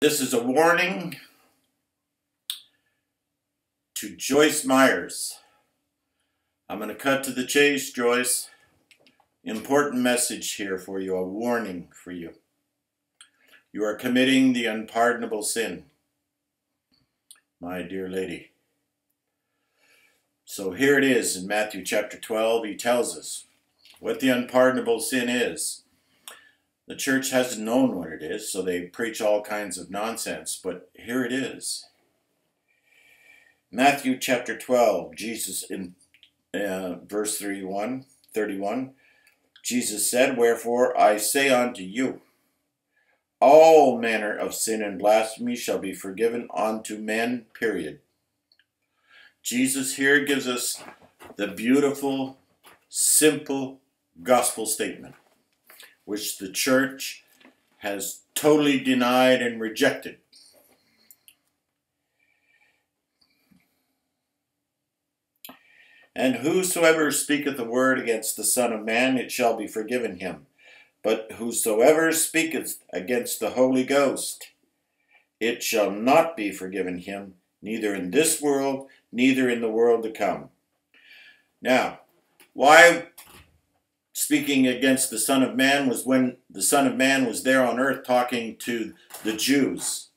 This is a warning to Joyce Meyers. I'm going to cut to the chase, Joyce. Important message here for you, a warning for you. You are committing the unpardonable sin, my dear lady. So here it is in Matthew chapter 12. He tells us what the unpardonable sin is. The church hasn't known what it is, so they preach all kinds of nonsense, but here it is. Matthew chapter 12, Jesus in uh, verse 31, 31, Jesus said, Wherefore I say unto you, all manner of sin and blasphemy shall be forgiven unto men, period. Jesus here gives us the beautiful, simple gospel statement which the church has totally denied and rejected. And whosoever speaketh a word against the Son of Man, it shall be forgiven him. But whosoever speaketh against the Holy Ghost, it shall not be forgiven him, neither in this world, neither in the world to come. Now, why speaking against the Son of Man was when the Son of Man was there on earth talking to the Jews.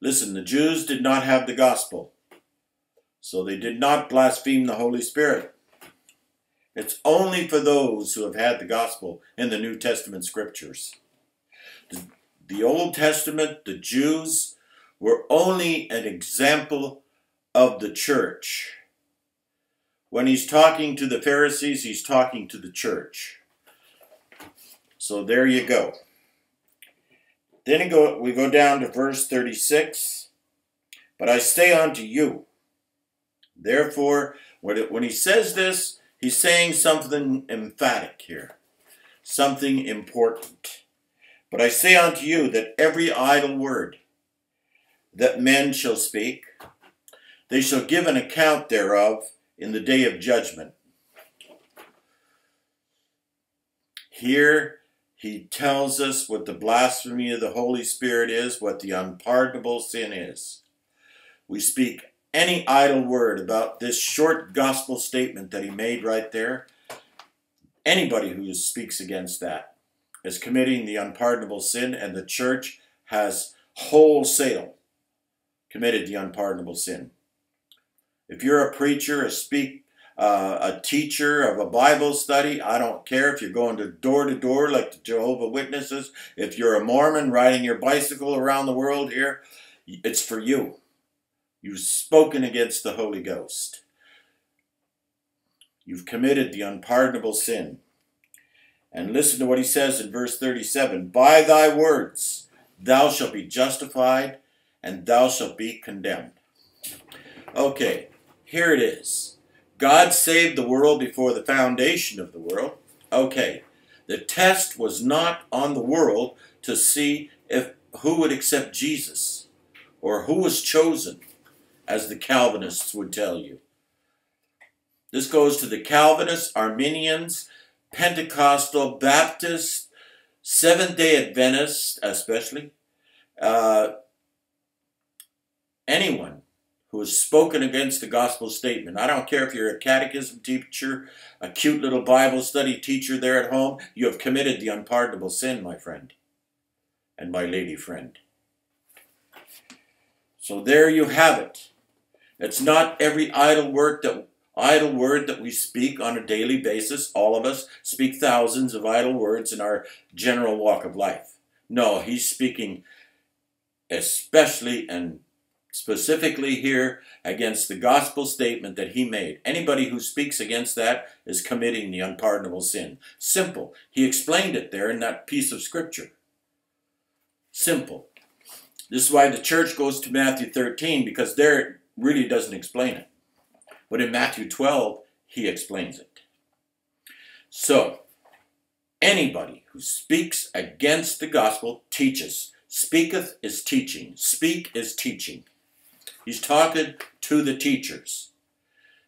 Listen, the Jews did not have the gospel, so they did not blaspheme the Holy Spirit. It's only for those who have had the gospel in the New Testament scriptures. The, the Old Testament, the Jews, were only an example of the church. When he's talking to the Pharisees, he's talking to the church. So there you go. Then go, we go down to verse 36. But I say unto you, therefore, when he says this, he's saying something emphatic here, something important. But I say unto you that every idle word that men shall speak, they shall give an account thereof in the day of judgment. Here he tells us what the blasphemy of the Holy Spirit is, what the unpardonable sin is. We speak any idle word about this short gospel statement that he made right there. Anybody who speaks against that is committing the unpardonable sin, and the church has wholesale committed the unpardonable sin. If you're a preacher, a speak, uh, a teacher of a Bible study, I don't care if you're going to door to door like the Jehovah Witnesses. If you're a Mormon riding your bicycle around the world here, it's for you. You've spoken against the Holy Ghost. You've committed the unpardonable sin. And listen to what he says in verse 37 By thy words thou shalt be justified, and thou shalt be condemned. Okay, here it is. God saved the world before the foundation of the world. Okay, the test was not on the world to see if who would accept Jesus or who was chosen, as the Calvinists would tell you. This goes to the Calvinists, Arminians, Pentecostal, Baptists, Seventh-day Adventists especially, uh, anyone who has spoken against the gospel statement. I don't care if you're a catechism teacher, a cute little Bible study teacher there at home, you have committed the unpardonable sin, my friend and my lady friend. So there you have it. It's not every idle word that idle word that we speak on a daily basis. All of us speak thousands of idle words in our general walk of life. No, he's speaking especially and specifically here against the gospel statement that he made. Anybody who speaks against that is committing the unpardonable sin. Simple. He explained it there in that piece of scripture. Simple. This is why the church goes to Matthew 13 because there it really doesn't explain it. But in Matthew 12, he explains it. So, anybody who speaks against the gospel teaches. Speaketh is teaching. Speak is teaching. He's talking to the teachers.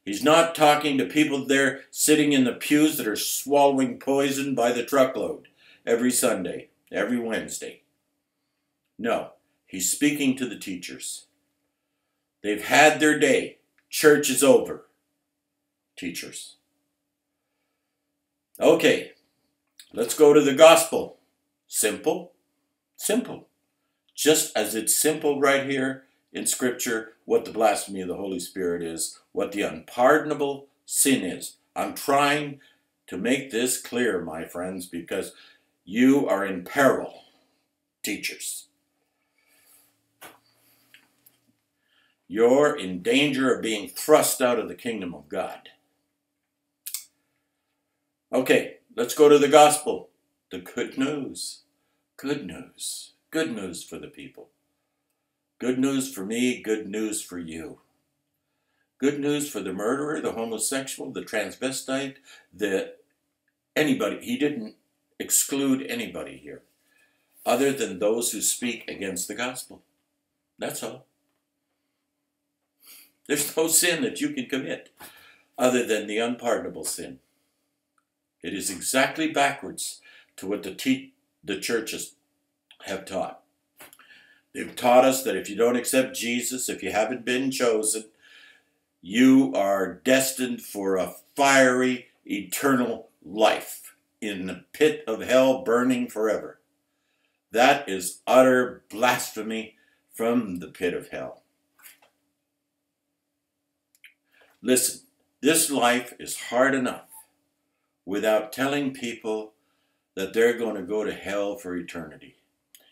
He's not talking to people there sitting in the pews that are swallowing poison by the truckload every Sunday, every Wednesday. No, He's speaking to the teachers. They've had their day. Church is over. Teachers. Okay, let's go to the gospel. Simple, simple. Just as it's simple right here in Scripture what the blasphemy of the Holy Spirit is, what the unpardonable sin is. I'm trying to make this clear, my friends, because you are in peril, teachers. You're in danger of being thrust out of the kingdom of God. Okay, let's go to the gospel. The good news. Good news. Good news for the people. Good news for me, good news for you. Good news for the murderer, the homosexual, the transvestite, the anybody. He didn't exclude anybody here other than those who speak against the gospel. That's all. There's no sin that you can commit other than the unpardonable sin. It is exactly backwards to what the, the churches have taught. They've taught us that if you don't accept Jesus, if you haven't been chosen, you are destined for a fiery, eternal life in the pit of hell burning forever. That is utter blasphemy from the pit of hell. Listen, this life is hard enough without telling people that they're going to go to hell for eternity.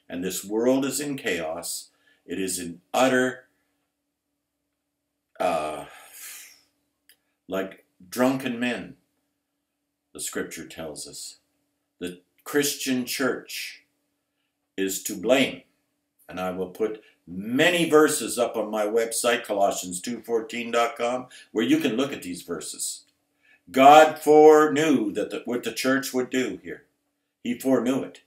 And this world is in chaos. It is in utter, uh, like drunken men, the scripture tells us. The Christian church is to blame. And I will put many verses up on my website, Colossians2.14.com, where you can look at these verses. God foreknew that the, what the church would do here. He foreknew it.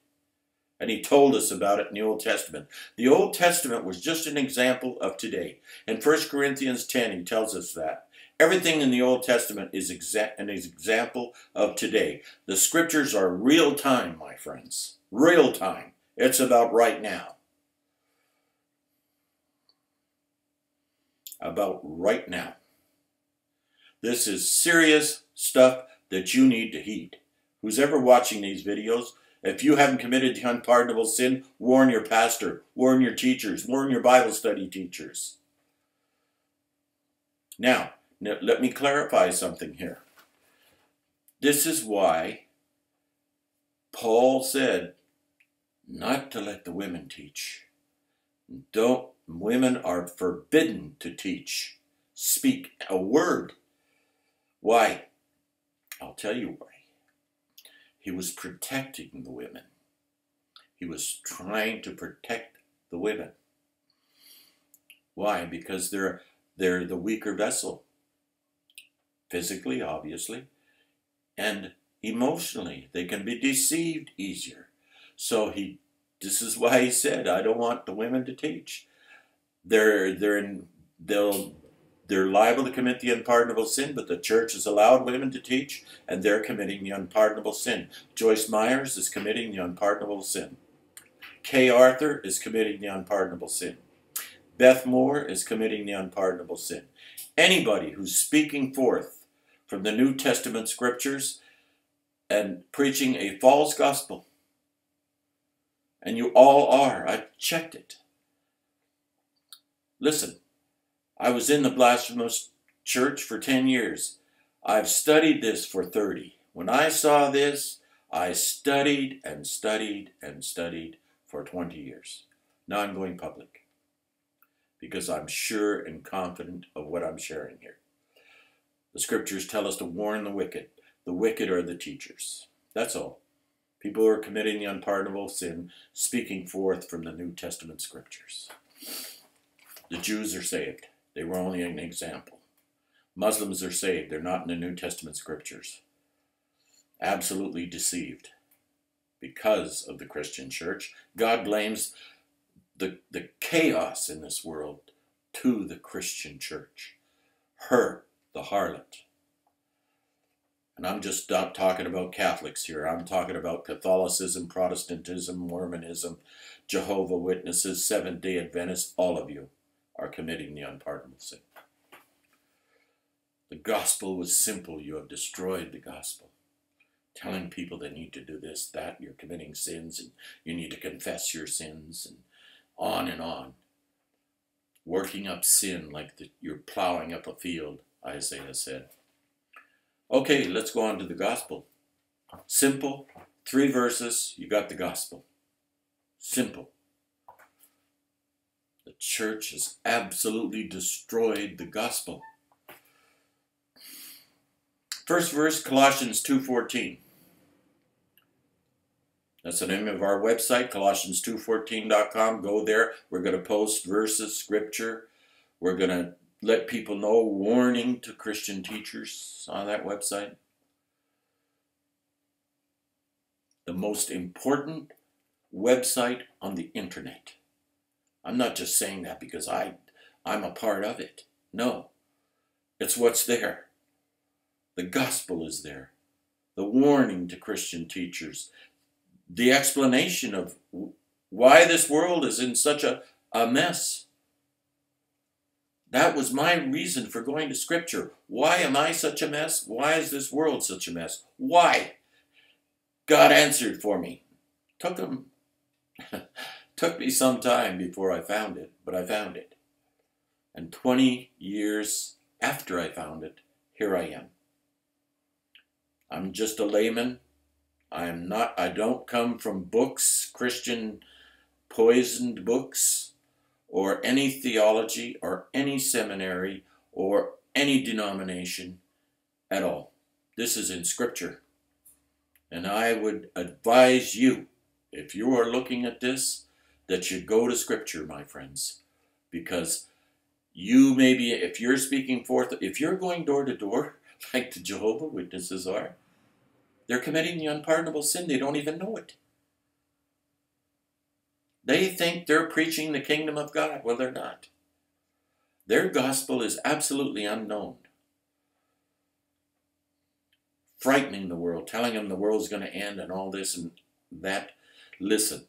And he told us about it in the Old Testament. The Old Testament was just an example of today. In 1 Corinthians 10, he tells us that. Everything in the Old Testament is exa- an example of today. The scriptures are real time, my friends. Real time. It's about right now. About right now. This is serious stuff that you need to heed. Who's ever watching these videos, if you haven't committed the unpardonable sin, warn your pastor, warn your teachers, warn your Bible study teachers. Now, let me clarify something here. This is why Paul said not to let the women teach. Don't women are forbidden to teach. Speak a word. Why? I'll tell you why. He was protecting the women. He was trying to protect the women. Why? Because they're they're the weaker vessel. Physically, obviously, and emotionally. They can be deceived easier. So he this is why he said, I don't want the women to teach. They're they're in they'll they're liable to commit the unpardonable sin, but the church has allowed women to teach, and they're committing the unpardonable sin. Joyce Meyers is committing the unpardonable sin. Kay Arthur is committing the unpardonable sin. Beth Moore is committing the unpardonable sin. Anybody who's speaking forth from the New Testament scriptures and preaching a false gospel, and you all are, I checked it. Listen, I was in the blasphemous church for 10 years. I've studied this for 30. When I saw this, I studied and studied and studied for 20 years. Now I'm going public because I'm sure and confident of what I'm sharing here. The scriptures tell us to warn the wicked. The wicked are the teachers. That's all. People who are committing the unpardonable sin, speaking forth from the New Testament scriptures. The Jews are saved. They were only an example. Muslims are saved. They're not in the New Testament scriptures. Absolutely deceived because of the Christian church. God blames the, the chaos in this world to the Christian church. Her, the harlot. And I'm just not talking about Catholics here. I'm talking about Catholicism, Protestantism, Mormonism, Jehovah Witnesses, Seventh day Adventists, all of you are committing the unpardonable sin. The gospel was simple. You have destroyed the gospel. Telling people they need to do this, that, you're committing sins, and you need to confess your sins, and on and on. Working up sin like the, you're plowing up a field, Isaiah said. Okay, let's go on to the gospel. Simple, three verses, you got the gospel. Simple. The church has absolutely destroyed the gospel. First verse, Colossians 2.14. That's the name of our website, colossians214.com. Go there. We're going to post verses, scripture. We're going to let people know warning to Christian teachers on that website. The most important website on the internet. I'm not just saying that because I, I'm a part of it. No, it's what's there. The gospel is there. The warning to Christian teachers. The explanation of why this world is in such a, a mess. That was my reason for going to Scripture. Why am I such a mess? Why is this world such a mess? Why? God answered for me. Took him Took me some time before I found it, but I found it. And 20 years after I found it, here I am. I'm just a layman. I'm not, I don't come from books, Christian poisoned books, or any theology, or any seminary, or any denomination at all. This is in Scripture. And I would advise you if you are looking at this, that you go to Scripture, my friends, because you may be, if you're speaking forth, if you're going door to door, like the Jehovah Witnesses are, they're committing the unpardonable sin. They don't even know it. They think they're preaching the kingdom of God. Well, they're not. Their gospel is absolutely unknown. Frightening the world, telling them the world's going to end and all this and that. Listen,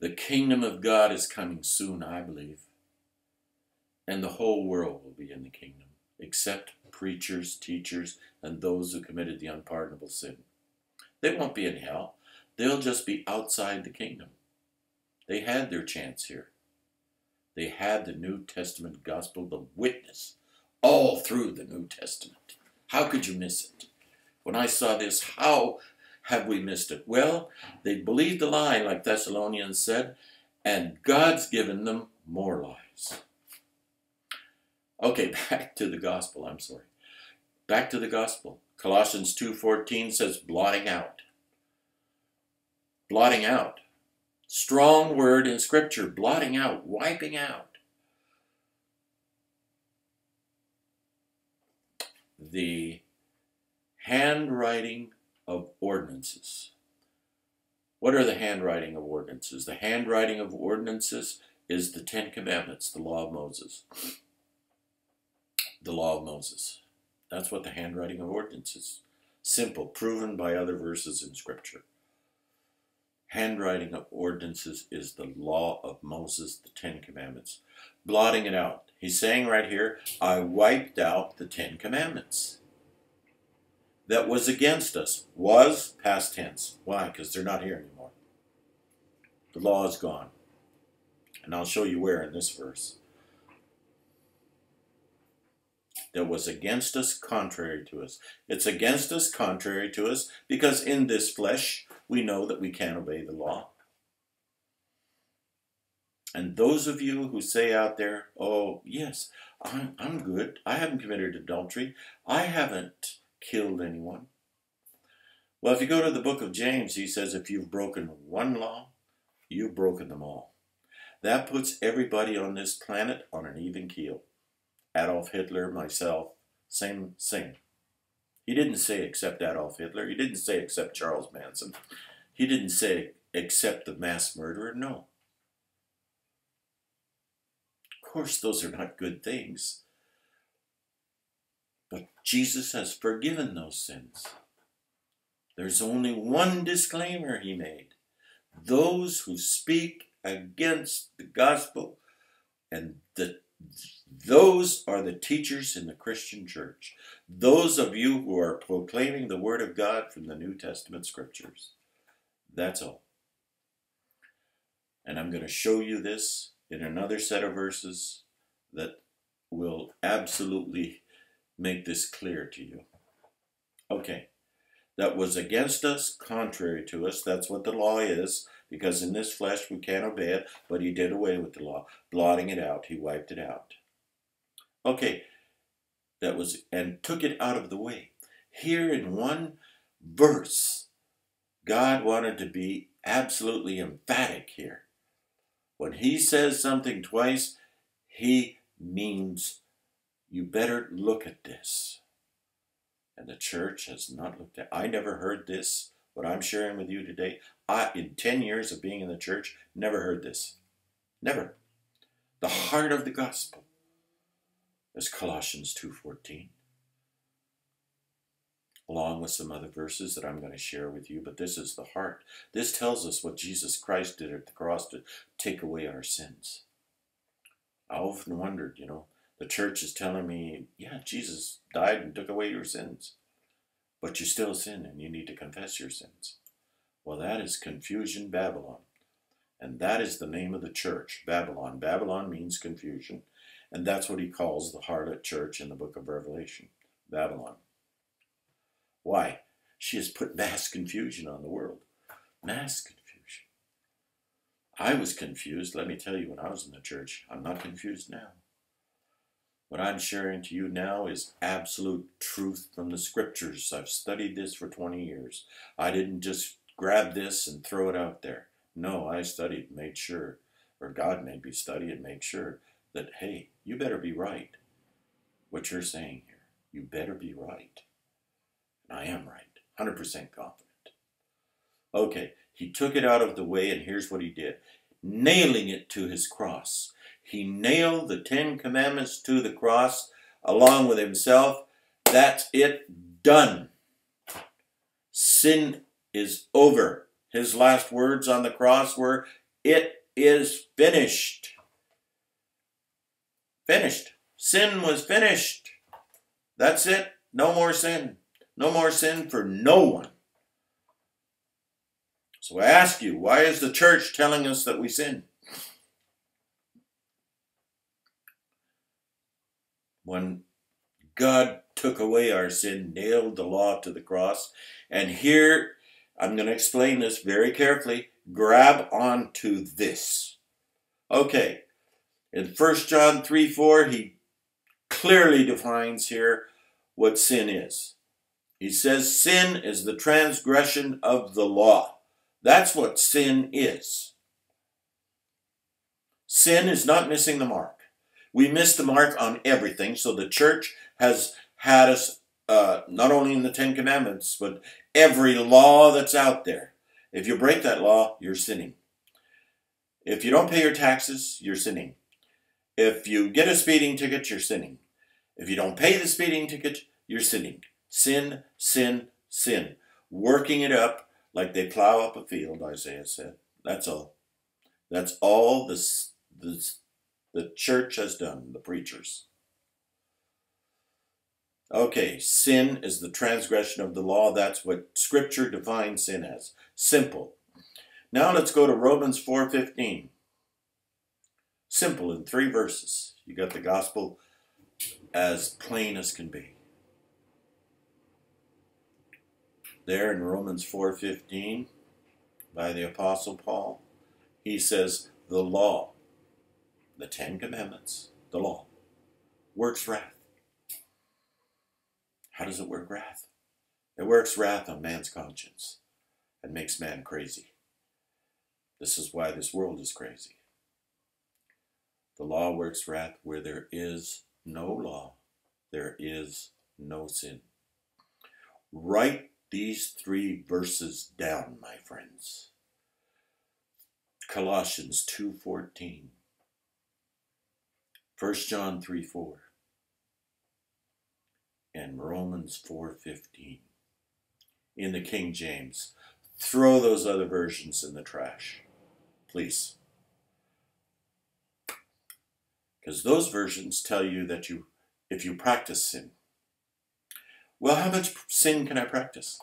the kingdom of God is coming soon, I believe. And the whole world will be in the kingdom, except preachers, teachers, and those who committed the unpardonable sin. They won't be in hell. They'll just be outside the kingdom. They had their chance here. They had the New Testament gospel, the witness, all through the New Testament. How could you miss it? When I saw this, how have we missed it? Well, they believed the lie, like Thessalonians said, and God's given them more lies. Okay, back to the gospel. I'm sorry. Back to the gospel. Colossians 2.14 says blotting out. Blotting out. Strong word in Scripture. Blotting out. Wiping out. The handwriting of ordinances. What are the handwriting of ordinances? The handwriting of ordinances is the Ten Commandments, the law of Moses. The law of Moses. That's what the handwriting of ordinances. Simple, proven by other verses in Scripture. Handwriting of ordinances is the law of Moses, the Ten Commandments. Blotting it out. He's saying right here, I wiped out the Ten Commandments that was against us. Was, past tense. Why? Because they're not here anymore. The law is gone. And I'll show you where in this verse. That was against us, contrary to us. It's against us, contrary to us, because in this flesh we know that we can't obey the law. And those of you who say out there, oh, yes, I'm, good. I haven't committed adultery. I haven't killed anyone. Well, if you go to the book of James, he says if you've broken one law, you've broken them all. That puts everybody on this planet on an even keel. Adolf Hitler, myself, same, same. He didn't say except Adolf Hitler. He didn't say except Charles Manson. He didn't say except the mass murderer. No. Of course, those are not good things. But Jesus has forgiven those sins. There's only one disclaimer he made. Those who speak against the gospel. And the, those are the teachers in the Christian church. Those of you who are proclaiming the Word of God from the New Testament scriptures. That's all. And I'm going to show you this in another set of verses that will absolutely make this clear to you. Okay. That was against us, contrary to us. That's what the law is, because in this flesh we can't obey it, but he did away with the law, blotting it out. He wiped it out. Okay. That was, and took it out of the way. Here in one verse, God wanted to be absolutely emphatic here. When he says something twice, he means you better look at this. And the church has not looked at I never heard this, what I'm sharing with you today. I in 10 years of being in the church, never heard this. Never. The heart of the gospel is Colossians 2:14 along with some other verses that I'm going to share with you, but this is the heart. This tells us what Jesus Christ did at the cross to take away our sins. I often wondered, you know, the church is telling me, yeah, Jesus died and took away your sins, but you still sin and you need to confess your sins. Well, that is confusion Babylon. And that is the name of the church, Babylon. Babylon means confusion. And that's what he calls the harlot church in the book of Revelation, Babylon. Why? She has put mass confusion on the world. Mass confusion. I was confused, let me tell you, when I was in the church. I'm not confused now. What I'm sharing to you now is absolute truth from the scriptures. I've studied this for 20 years. I didn't just grab this and throw it out there. No, I studied, made sure, or God made me study and make sure that, hey, you better be right. What you're saying here, you better be right. And I am right, 100% confident. Okay, he took it out of the way, and here's what he did nailing it to his cross. He nailed the Ten Commandments to the cross along with himself. That's it, done. Sin is over. His last words on the cross were, It is finished. Finished. Sin was finished. That's it. No more sin. No more sin for no one. So I ask you, why is the church telling us that we sin? When God took away our sin, nailed the law to the cross, and here I'm going to explain this very carefully. Grab onto this. Okay, in 1 John 3 4, he clearly defines here what sin is. He says sin is the transgression of the law. That's what sin is. Sin is not missing the mark. We miss the mark on everything, so the church has had us uh, not only in the Ten Commandments, but every law that's out there. If you break that law, you're sinning. If you don't pay your taxes, you're sinning. If you get a speeding ticket, you're sinning. If you don't pay the speeding ticket, you're sinning. Sin, sin, sin. Working it up like they plow up a field, Isaiah said. That's all. That's all this, this, the church has done, the preachers. Okay, sin is the transgression of the law. That's what Scripture defines sin as. Simple. Now let's go to Romans 4.15. Simple in three verses. You got the gospel as plain as can be. there in Romans 4:15 by the apostle Paul. He says the law, the 10 commandments, the law works wrath. How does it work wrath? It works wrath on man's conscience and makes man crazy. This is why this world is crazy. The law works wrath where there is no law, there is no sin. Write these three verses down, my friends. Colossians 2:14. 1 John 3 4 and Romans 4:15 in the King James. Throw those other versions in the trash. Please. Because those versions tell you that you, if you practice sin, well, how much sin can I practice?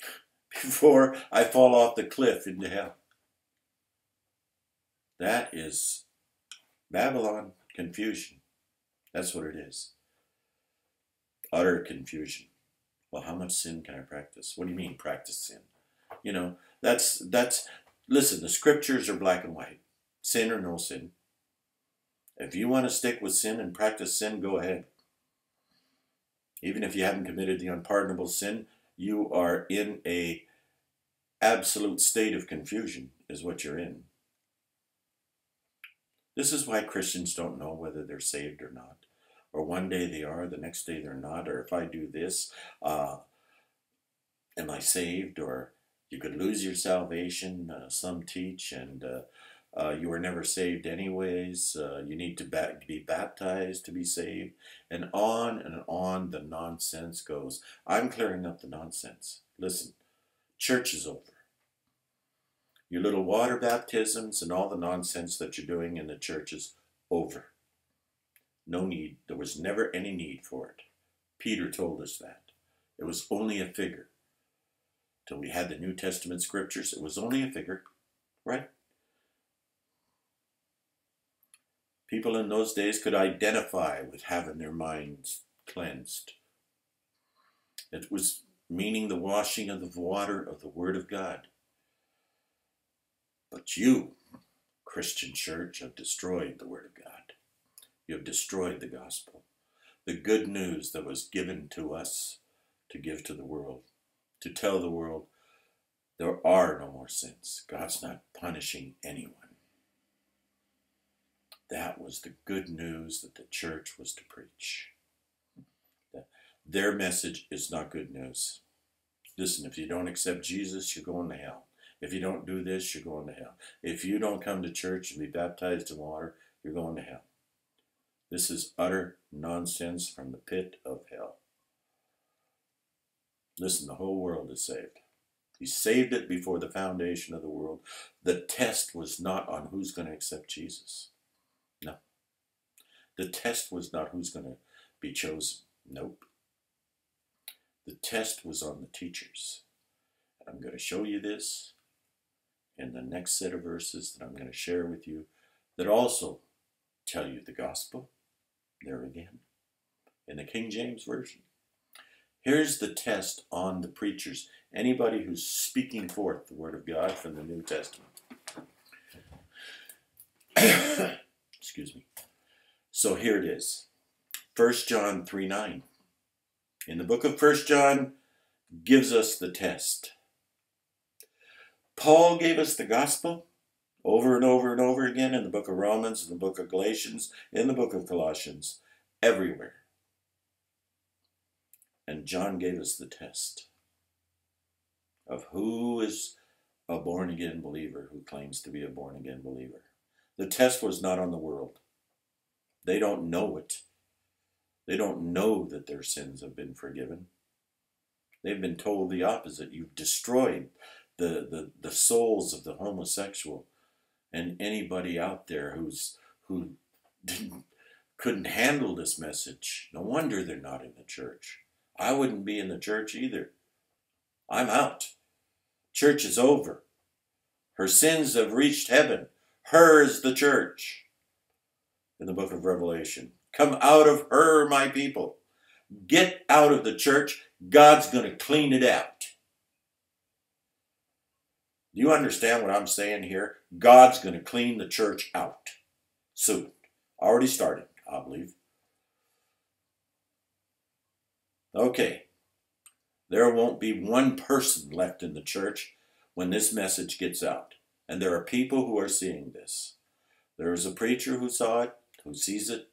Before I fall off the cliff into hell. That is Babylon confusion. That's what it is. Utter confusion. Well, how much sin can I practice? What do you mean practice sin? You know, that's that's listen, the scriptures are black and white. Sin or no sin. If you want to stick with sin and practice sin, go ahead. Even if you haven't committed the unpardonable sin, you are in a absolute state of confusion is what you're in. This is why Christians don't know whether they're saved or not. Or one day they are, the next day they're not. Or if I do this, uh, am I saved? Or you could lose your salvation, uh, some teach, and uh, uh you were never saved anyways. Uh, you need to ba be baptized to be saved. And on and on the nonsense goes. I'm clearing up the nonsense. Listen, church is over your little water baptisms and all the nonsense that you're doing in the church is over. No need. There was never any need for it. Peter told us that. It was only a figure. Till we had the New Testament scriptures, it was only a figure, right? People in those days could identify with having their minds cleansed. It was meaning the washing of the water of the Word of God. But you, Christian church, have destroyed the Word of God. You have destroyed the gospel, the good news that was given to us to give to the world, to tell the world there are no more sins. God's not punishing anyone. That was the good news that the church was to preach. Their message is not good news. Listen, if you don't accept Jesus, you're going to hell. If you don't do this, you're going to hell. If you don't come to church and be baptized in water, you're going to hell. This is utter nonsense from the pit of hell. Listen, the whole world is saved. He saved it before the foundation of the world. The test was not on who's going to accept Jesus. No. The test was not who's going to be chosen. Nope. The test was on the teachers. I'm going to show you this in the next set of verses that I'm going to share with you that also tell you the gospel. There again, in the King James Version. Here's the test on the preachers. Anybody who's speaking forth the Word of God from the New Testament. Excuse me. So here it is. 1 John 3 9. In the book of 1 John gives us the test. Paul gave us the gospel over and over and over again in the book of Romans, in the book of Galatians, in the book of Colossians, everywhere. And John gave us the test of who is a born again believer who claims to be a born again believer. The test was not on the world. They don't know it. They don't know that their sins have been forgiven. They've been told the opposite. You've destroyed the, the, the souls of the homosexual and anybody out there who's who didn't couldn't handle this message. No wonder they're not in the church. I wouldn't be in the church either. I'm out. Church is over. Her sins have reached heaven. Hers the church. In the book of Revelation. Come out of her, my people. Get out of the church. God's going to clean it out. Do you understand what I'm saying here? God's going to clean the church out soon. Already started, I believe. Okay. There won't be one person left in the church when this message gets out. And there are people who are seeing this. There is a preacher who saw it, who sees it,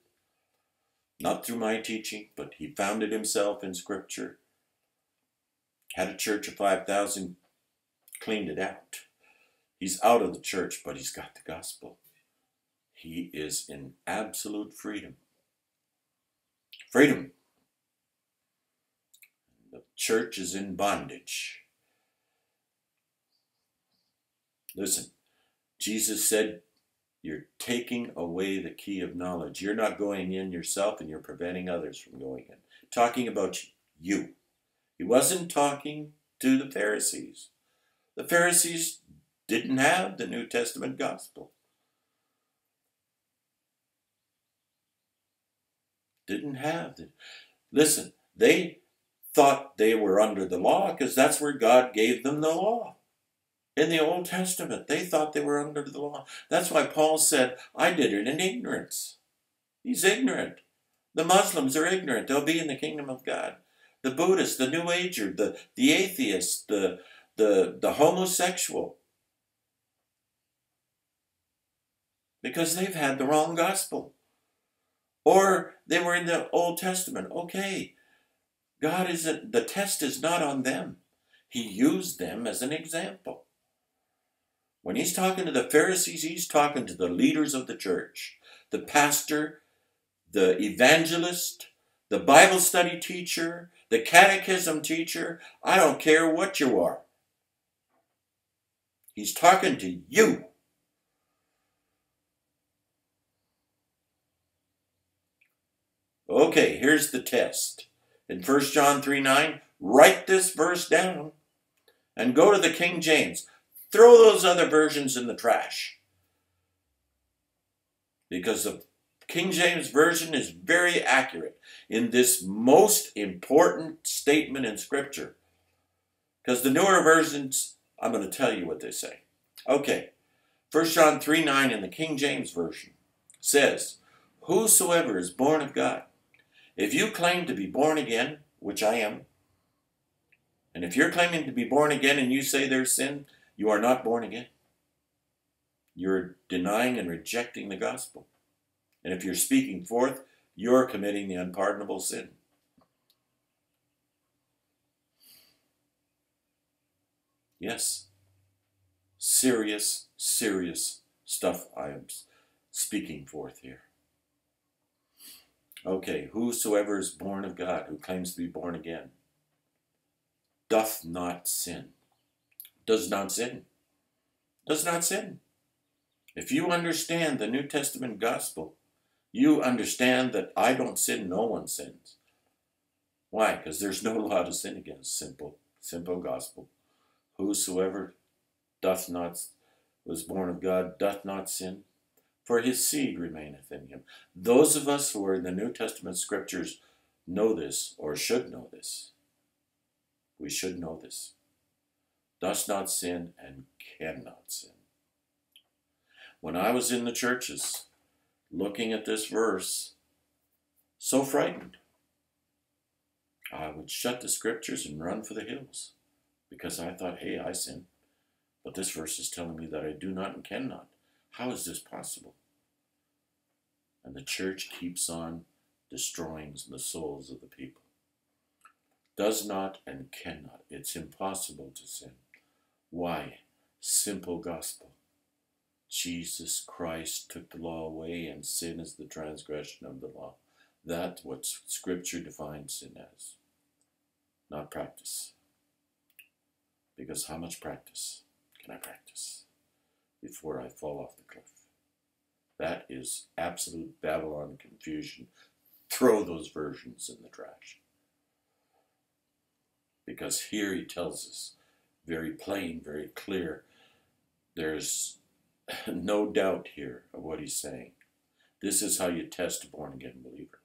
not through my teaching, but he found it himself in Scripture. Had a church of 5,000 cleaned it out. He's out of the church, but he's got the gospel. He is in absolute freedom. Freedom. The church is in bondage. Listen, Jesus said, You're taking away the key of knowledge. You're not going in yourself and you're preventing others from going in. Talking about you. He wasn't talking to the Pharisees. The Pharisees didn't have the New Testament gospel. Didn't have it. Listen, they thought they were under the law because that's where God gave them the law. In the Old Testament, they thought they were under the law. That's why Paul said, I did it in ignorance. He's ignorant. The Muslims are ignorant. They'll be in the kingdom of God. The Buddhist, the New Ager, the, the atheist, the, the, the homosexual. Because they've had the wrong gospel. Or they were in the Old Testament. Okay, God isn't, the test is not on them. He used them as an example. When he's talking to the Pharisees, he's talking to the leaders of the church, the pastor, the evangelist, the Bible study teacher, the catechism teacher. I don't care what you are. He's talking to you. Okay, here's the test. In 1 John 3 9, write this verse down and go to the King James. Throw those other versions in the trash. Because the King James Version is very accurate in this most important statement in Scripture. Because the newer versions, I'm going to tell you what they say. Okay, 1 John 3 9 in the King James Version says, Whosoever is born of God. If you claim to be born again, which I am, and if you're claiming to be born again and you say there's sin, you are not born again. You're denying and rejecting the gospel. And if you're speaking forth, you're committing the unpardonable sin. Yes, serious, serious stuff I am speaking forth here. Okay, whosoever is born of God, who claims to be born again, doth not sin does not sin. Does not sin. If you understand the New Testament gospel, you understand that I don't sin, no one sins. Why? Because there's no law to sin against. Simple, simple gospel. Whosoever doth not, was born of God, doth not sin, for his seed remaineth in him. Those of us who are in the New Testament scriptures know this, or should know this. We should know this does not sin and cannot sin. When I was in the churches looking at this verse, so frightened, I would shut the scriptures and run for the hills because I thought, hey, I sin. But this verse is telling me that I do not and cannot. How is this possible? And the church keeps on destroying the souls of the people. Does not and cannot. It's impossible to sin. Why? Simple gospel. Jesus Christ took the law away, and sin is the transgression of the law. That's what Scripture defines sin as, not practice. Because how much practice can I practice before I fall off the cliff? That is absolute Babylon confusion. Throw those versions in the trash. Because here he tells us very plain, very clear. There's no doubt here of what he's saying. This is how you test a born again believer.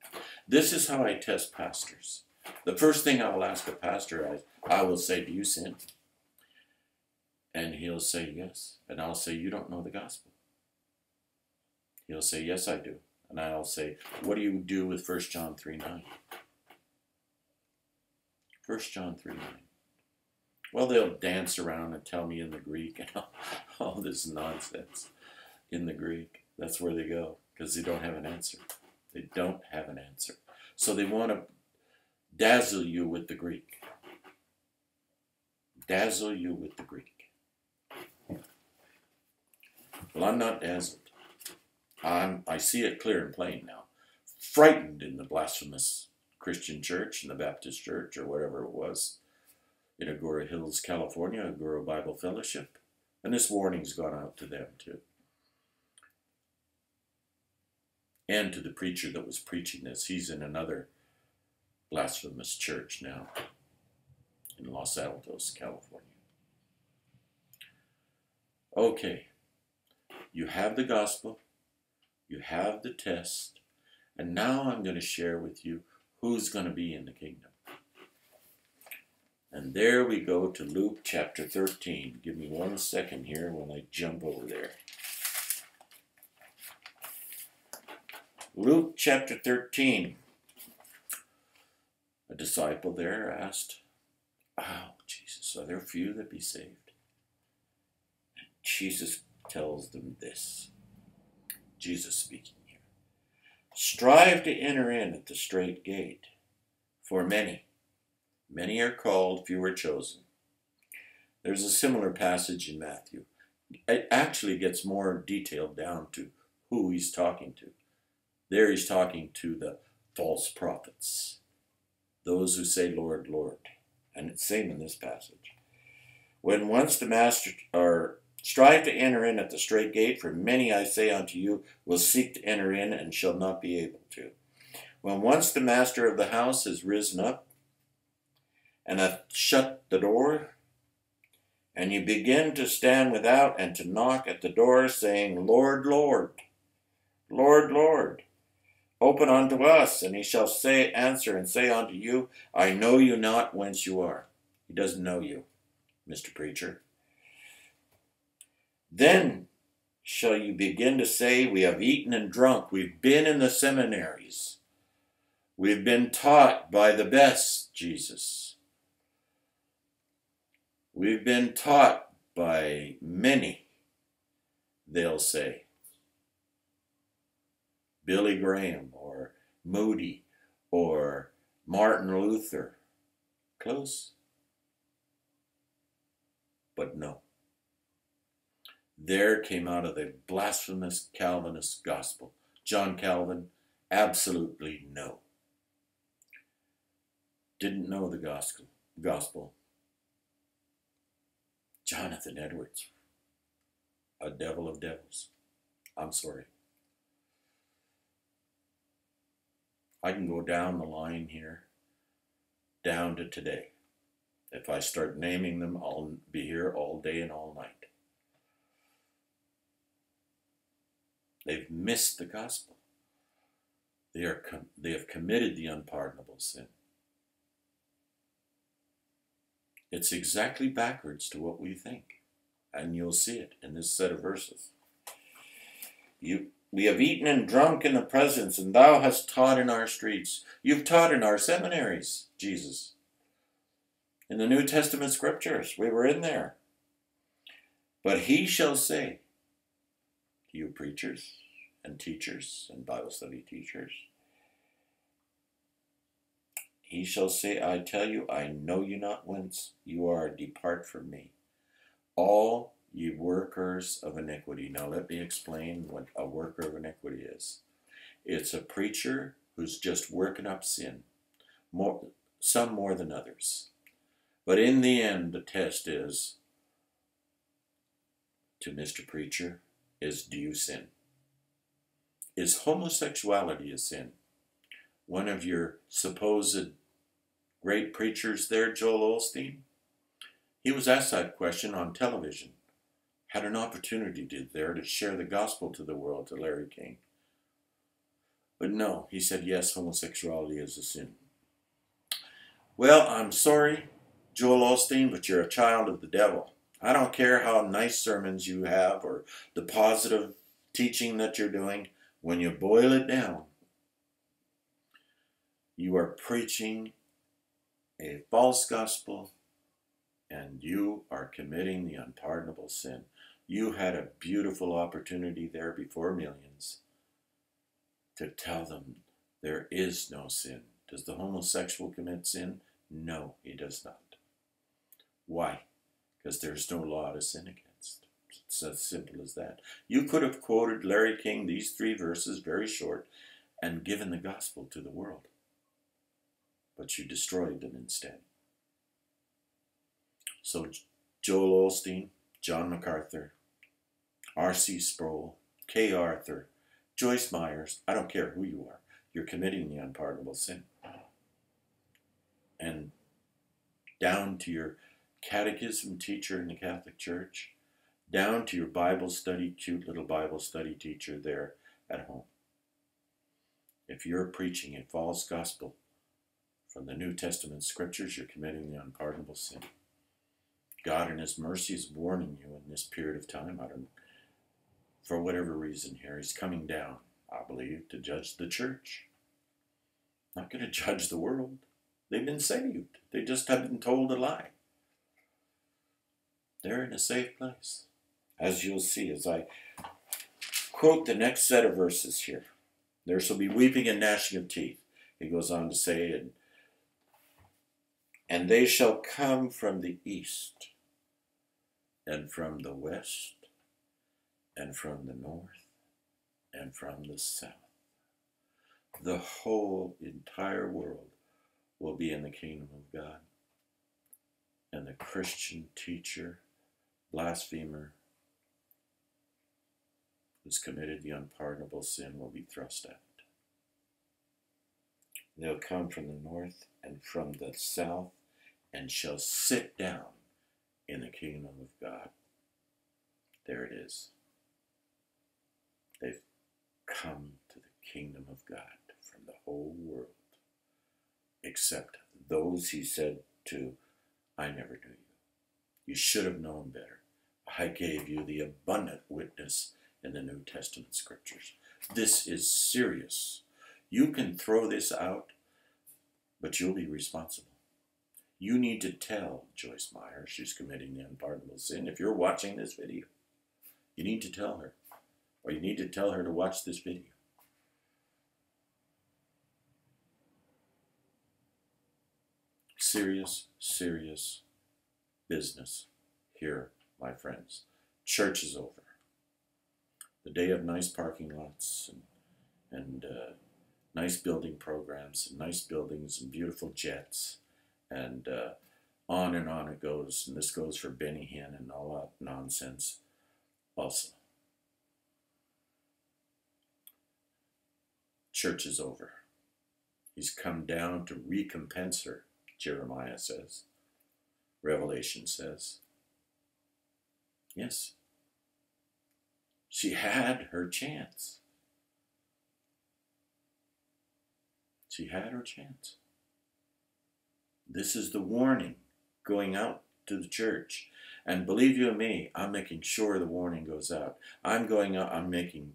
This is how I test pastors. The first thing I will ask a pastor, I, I will say, Do you sin? And he'll say, Yes. And I'll say, You don't know the gospel. He'll say, Yes, I do. And I'll say, What do you do with 1 John 3 9? 1 John 3 9. Well, they'll dance around and tell me in the Greek and all, all this nonsense in the Greek. That's where they go because they don't have an answer. They don't have an answer. So they want to dazzle you with the Greek. Dazzle you with the Greek. Well, I'm not dazzled. I'm, I see it clear and plain now. Frightened in the blasphemous Christian church and the Baptist church or whatever it was in Agoura Hills, California, Agoura Bible Fellowship. And this warning's gone out to them too. and to the preacher that was preaching this. He's in another blasphemous church now in Los Altos, California. Okay, you have the gospel, you have the test, and now I'm going to share with you who's going to be in the kingdom. And there we go to Luke chapter 13. Give me one second here when I jump over there. Luke chapter 13. A disciple there asked, Oh, Jesus, are there few that be saved? Jesus tells them this. Jesus speaking here. Strive to enter in at the strait gate, for many, many are called, few are chosen. There's a similar passage in Matthew. It actually gets more detailed down to who he's talking to. There he's talking to the false prophets, those who say, Lord, Lord. And it's same in this passage. When once the master, or strive to enter in at the strait gate, for many, I say unto you, will seek to enter in and shall not be able to. When once the master of the house has risen up and hath shut the door, and you begin to stand without and to knock at the door, saying, Lord, Lord, Lord, Lord, Open unto us, and he shall say, answer and say unto you, I know you not whence you are. He doesn't know you, Mr. Preacher. Then shall you begin to say, We have eaten and drunk, we've been in the seminaries, we've been taught by the best, Jesus. We've been taught by many, they'll say. Billy Graham or Moody or Martin Luther. Close. But no. There came out of the blasphemous Calvinist gospel. John Calvin, absolutely no. Didn't know the gospel. gospel. Jonathan Edwards, a devil of devils. I'm sorry. I can go down the line here, down to today. If I start naming them, I'll be here all day and all night. They've missed the gospel. They, are they have committed the unpardonable sin. It's exactly backwards to what we think. And you'll see it in this set of verses. You, we have eaten and drunk in the presence, and thou hast taught in our streets. You've taught in our seminaries, Jesus. In the New Testament scriptures, we were in there. But he shall say you preachers and teachers and Bible study teachers, he shall say, I tell you, I know you not whence you are, depart from me. All ye workers of iniquity. Now, let me explain what a worker of iniquity is. It's a preacher who's just working up sin, more, some more than others. But in the end, the test is to Mr. Preacher is do you sin? Is homosexuality a sin? One of your supposed great preachers there, Joel Osteen, he was asked that question on television had an opportunity to, there to share the gospel to the world to Larry King. But no, he said, yes, homosexuality is a sin. Well, I'm sorry, Joel Osteen, but you're a child of the devil. I don't care how nice sermons you have or the positive teaching that you're doing. When you boil it down, you are preaching a false gospel and you are committing the unpardonable sin. You had a beautiful opportunity there before millions to tell them there is no sin. Does the homosexual commit sin? No, he does not. Why? Because there's no law to sin against. It's as simple as that. You could have quoted Larry King these three verses, very short, and given the gospel to the world. But you destroyed them instead. So, Joel Osteen, John MacArthur, R.C. Sproul, Kay Arthur, Joyce Meyers, I don't care who you are, you're committing the unpardonable sin. And down to your catechism teacher in the Catholic Church, down to your Bible study, cute little Bible study teacher there at home. If you're preaching a false gospel from the New Testament scriptures, you're committing the unpardonable sin. God, in His mercy, is warning you in this period of time. I don't, for whatever reason, here He's coming down. I believe to judge the church. Not going to judge the world. They've been saved. They just have been told a lie. They're in a safe place, as you'll see as I quote the next set of verses here. There shall be weeping and gnashing of teeth. He goes on to say, and, and they shall come from the east, and from the west, and from the north, and from the south. The whole entire world will be in the kingdom of God. And the Christian teacher, blasphemer, who's committed the unpardonable sin will be thrust out. They'll come from the north and from the south and shall sit down in the kingdom of God. There it is. They've come to the kingdom of God from the whole world, except those he said to, I never knew you. You should have known better. I gave you the abundant witness in the New Testament scriptures. This is serious. You can throw this out, but you'll be responsible. You need to tell Joyce Meyer she's committing the unpardonable sin. If you're watching this video, you need to tell her, or you need to tell her to watch this video. Serious, serious business here, my friends. Church is over the day of nice parking lots and, and uh, nice building programs and nice buildings and beautiful jets and uh, on and on it goes. And this goes for Benny Hinn and all that nonsense also. Church is over. He's come down to recompense her, Jeremiah says. Revelation says. Yes, she had her chance. She had her chance. This is the warning going out to the church. And believe you me, I'm making sure the warning goes out. I'm going out, I'm making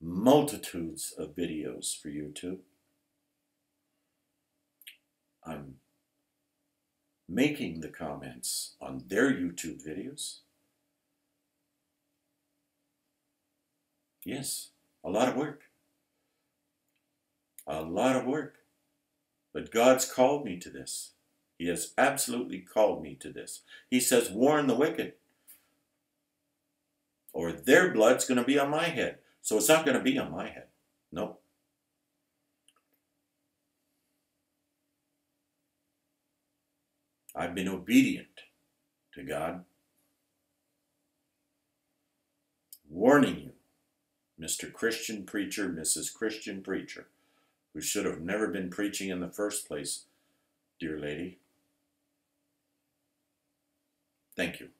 multitudes of videos for YouTube. I'm making the comments on their YouTube videos. Yes, a lot of work. A lot of work. But God's called me to this. He has absolutely called me to this. He says, warn the wicked, or their blood's going to be on my head. So it's not going to be on my head. No. I've been obedient to God, warning you Mr. Christian Preacher, Mrs. Christian Preacher, who should have never been preaching in the first place, dear lady. Thank you.